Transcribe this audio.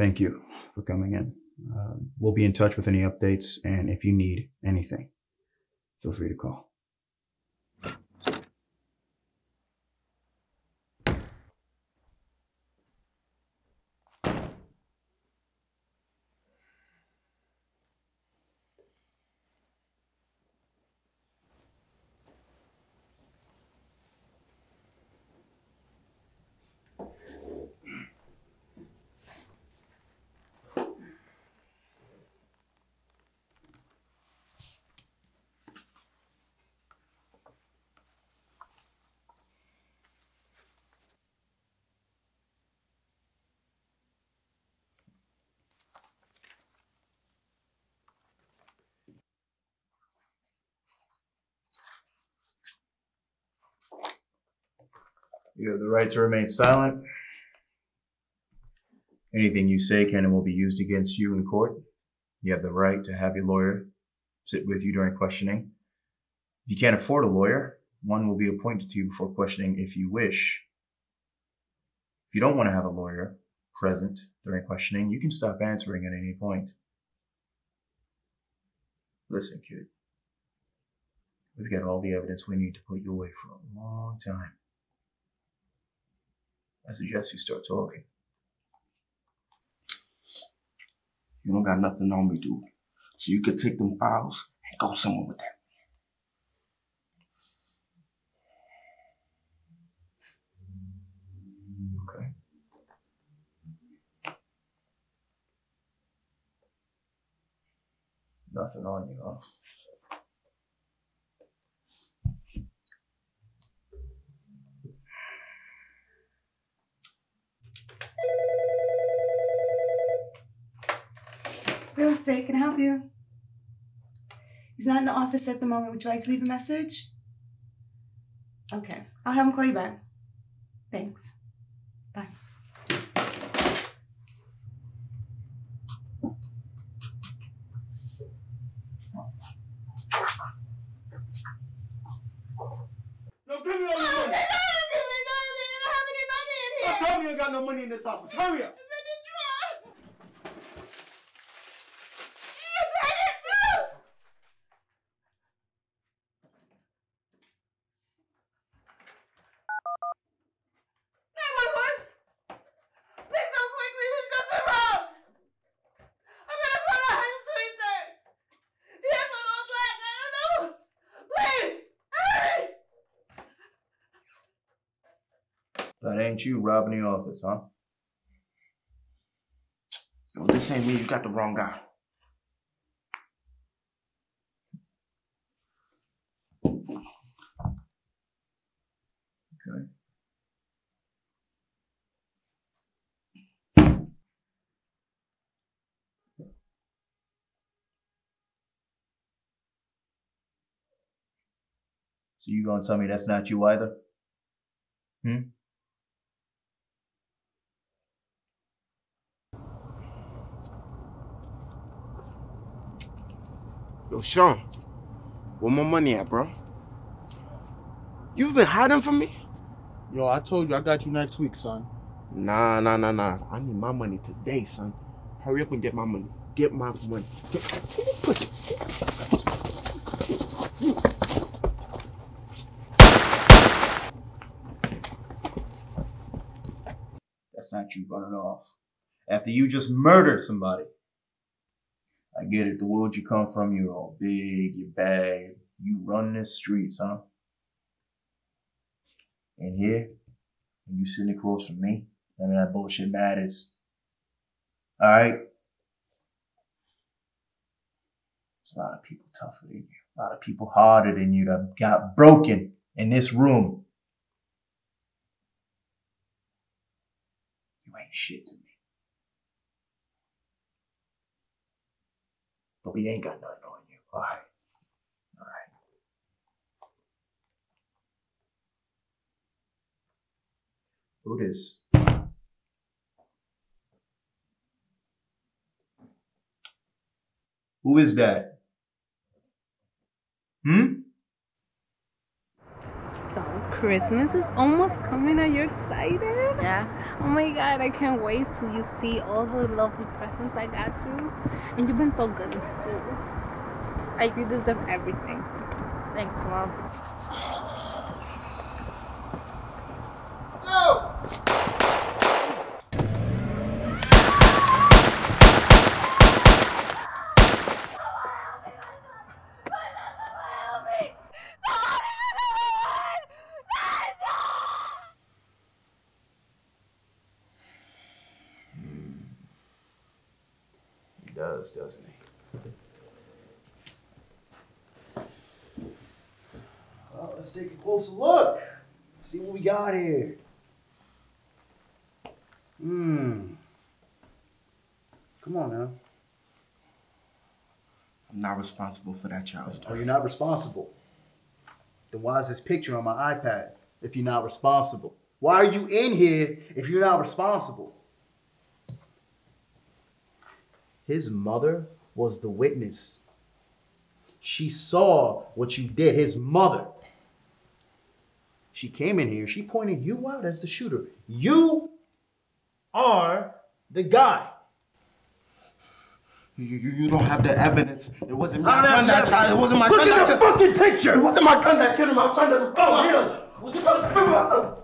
Thank you for coming in. Uh, we'll be in touch with any updates, and if you need anything, feel free to call. You have the right to remain silent. Anything you say can and will be used against you in court. You have the right to have your lawyer sit with you during questioning. If you can't afford a lawyer, one will be appointed to you before questioning if you wish. If you don't want to have a lawyer present during questioning, you can stop answering at any point. Listen, kid. We've got all the evidence we need to put you away for a long time. I suggest you start talking. You don't got nothing on me, dude. So you could take them files and go somewhere with them. Okay. Nothing on you, huh? Real estate, can I help you? He's not in the office at the moment. Would you like to leave a message? Okay, I'll have him call you back. Thanks. Bye. No, give me all your money. I told you you got no money in this office. Hurry up. Please come quickly. We've just been robbed. I'm gonna call a hundred sweeter. He has on all black. I don't know. Please, hurry. That ain't you robbing the office, huh? No, this ain't me. You got the wrong guy. Okay. So you gonna tell me that's not you either? Hmm? Yo, Sean, where my money at, bro? You've been hiding from me? Yo, I told you I got you next week, son. Nah, nah, nah, nah. I need my money today, son. Hurry up and get my money. Get my money. Get, push it. That's not you running off. After you just murdered somebody. Get it. The world you come from, you're all big, you're bad. You run the streets, huh? And here, and you sitting across from me, none of that bullshit matters. Alright? There's a lot of people tougher than you. A lot of people harder than you that got broken in this room. You ain't shit to me. But we ain't got nothing on you. Alright. Alright. Who this? Who is that? Hmm? Christmas is almost coming. Are you excited? Yeah. Oh my god, I can't wait till you see all the lovely presents I got you. And you've been so good in school. Like you deserve everything. Thanks, Mom. Does, doesn't he? Well, let's take a closer look. See what we got here. Hmm. Come on now. I'm not responsible for that child's Oh, death. you're not responsible. Then why is this picture on my iPad if you're not responsible? Why are you in here if you're not responsible? His mother was the witness. She saw what you did, his mother. She came in here, she pointed you out as the shooter. You are the guy. You, you, you don't have the evidence. It wasn't my gun that child. It wasn't my Look gun at that the killed- fucking picture! It wasn't my gun that killed him. I was trying to defend myself. I was trying to defend myself.